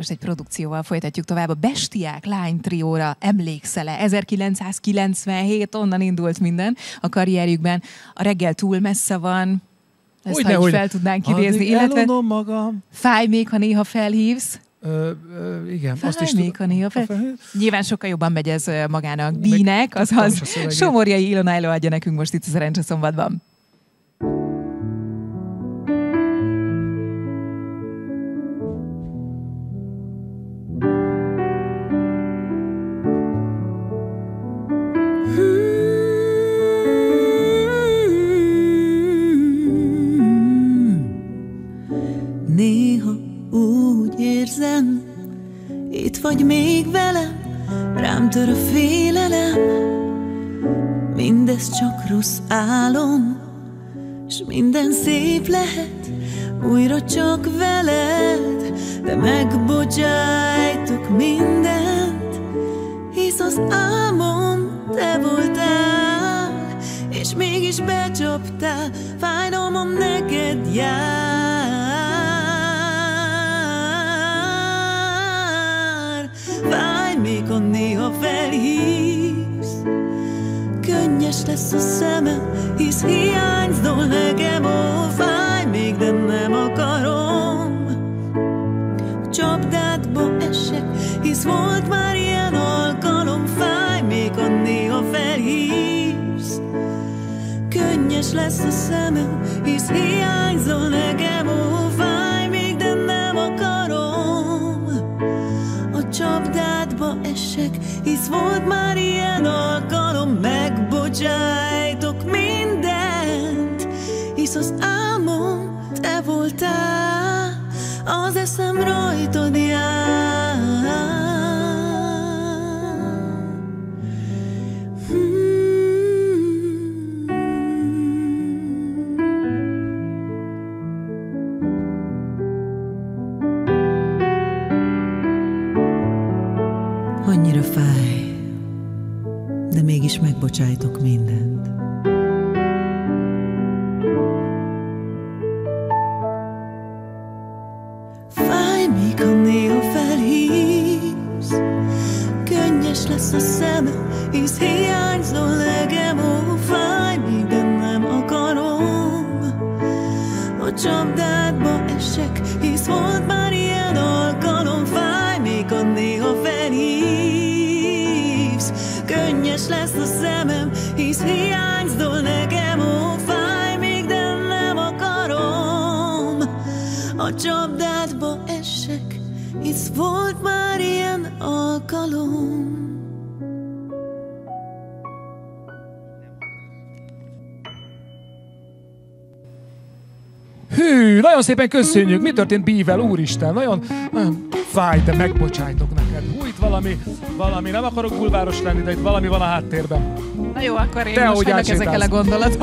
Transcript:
Most egy produkcióval folytatjuk tovább. A Bestiák lány trióra emlékszel-e? 1997, onnan indult minden a karrierjükben. A reggel túl messze van, ezt is hogyne. fel tudnánk idézni. Illetve magam. fáj még, ha néha felhívsz. Ö, ö, igen, Fáj azt is még, ha néha fel... fel- Nyilván sokkal jobban megy ez magának Dínek, azaz. Somorjai Ilona előadja nekünk most itt a Szerencse Szombatban. Érzem, itt vagy még velem, rám tör a félelem, mindez csak rossz álom, s minden szép lehet, újra csak veled, de megbocsájtok mindent, hisz az álmom te voltál, és mégis becsaptál, fájdalmam neked jár. Még, ha néha felhívsz, könnyes lesz a szemem, hisz hiányzol nekem, ó, fáj még, de nem akarom. Csapdádba esek, hisz volt már ilyen alkalom, fáj még, ha néha felhívsz. Könnyes lesz a szemem, hisz hiányzol nekem, ó, hisz volt már ilyen alkalom, megbocsájtok mindent, hisz az álmom te voltál, az eszem rajtad jár. Annyira fáj, mégis megbocsájtok mindent. Fáj, ha néha felhívsz, könnyes lesz a szemem, hisz hiányzol nekem, ó, fáj, míg de nem akarom. A csapdádba esek, hisz volt már hiányzol nekem, ó, fáj, még de nem akarom. A csapdádba esek, hisz volt már ilyen alkalom. Hű, nagyon szépen köszönjük. Mi történt Bível, úristen? Nagyon, nagyon fáj, de megbocsájtok neked. Hú, itt valami, valami, nem akarok bulváros lenni, de itt valami van a háttérben. Na jó, akkor én Te, most ezekkel a gondolatokkal.